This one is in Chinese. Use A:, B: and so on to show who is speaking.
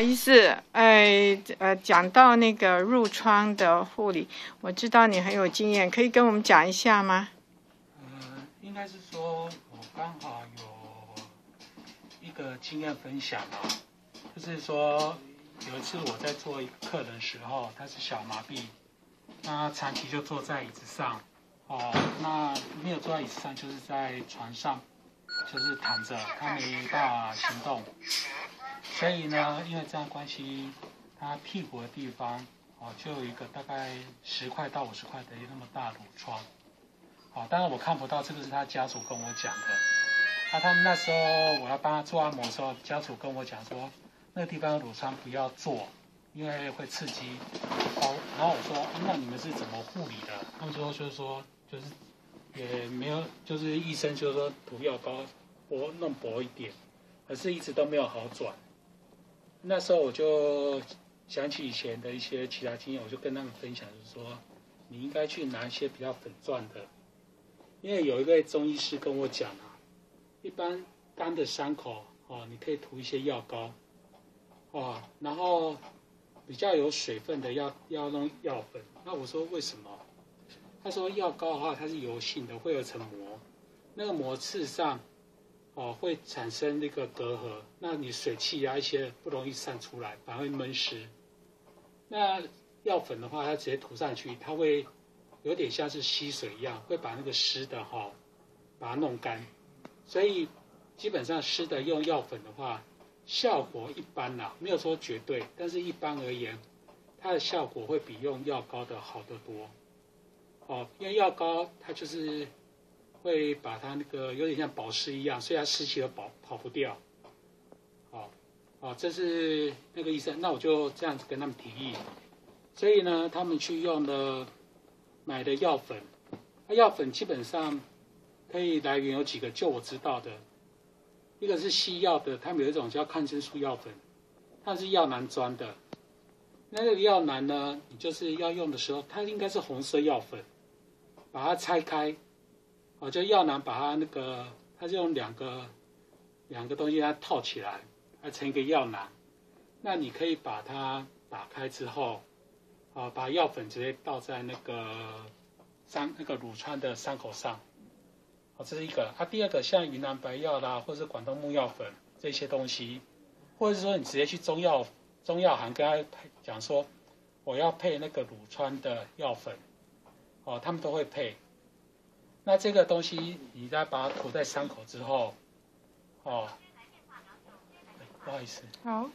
A: 好意思，呃呃，讲到那个褥疮的护理，我知道你很有经验，可以跟我们讲一下吗？
B: 呃，应该是说我刚好有一个经验分享啊，就是说有一次我在做一个客人的时候，他是小麻痹，那长期就坐在椅子上，哦，那没有坐在椅子上，就是在床上，就是躺着，他没办法行动。所以呢，因为这样关系，他屁股的地方哦，就有一个大概十块到五十块的那么大褥疮。哦，当然我看不到，这个是他家属跟我讲的。那他们那时候我要帮他做按摩的时候，家属跟我讲说，那个地方乳疮不要做，因为会刺激。哦，然后我说，那你们是怎么护理的？他们说就是说，就是也没有，就是医生就是说涂药膏，薄弄薄一点，可是一直都没有好转。那时候我就想起以前的一些其他经验，我就跟他们分享，就是说，你应该去拿一些比较粉状的，因为有一位中医师跟我讲啊，一般干的伤口哦，你可以涂一些药膏，哦，然后比较有水分的要要弄药粉。那我说为什么？他说药膏的话它是油性的，会有层膜，那个膜刺上。哦，会产生那个隔阂，那你水汽啊一些不容易散出来，反而会闷湿。那药粉的话，它直接涂上去，它会有点像是吸水一样，会把那个湿的哈把它弄干。所以基本上湿的用药粉的话，效果一般啦，没有说绝对，但是一般而言，它的效果会比用药膏的好得多。哦，因为药膏它就是。会把它那个有点像保湿一样，所以它湿气都跑跑不掉。好，好，这是那个医生，那我就这样子跟他们提议。所以呢，他们去用的买的药粉，那药粉基本上可以来源有几个，就我知道的，一个是西药的，他们有一种叫抗生素药粉，它是药囊装的。那这个药囊呢，你就是要用的时候，它应该是红色药粉，把它拆开。哦，就药囊把它那个，它是用两个两个东西它套起来，它成一个药囊。那你可以把它打开之后，啊，把药粉直接倒在那个伤那个乳疮的伤口上。哦，这是一个。它第二个像云南白药啦，或者是广东木药粉这些东西，或者是说你直接去中药中药行跟他讲说，我要配那个乳疮的药粉，哦，他们都会配。那这个东西，你再把它涂在伤口之后，哦，不好意思，
A: 好。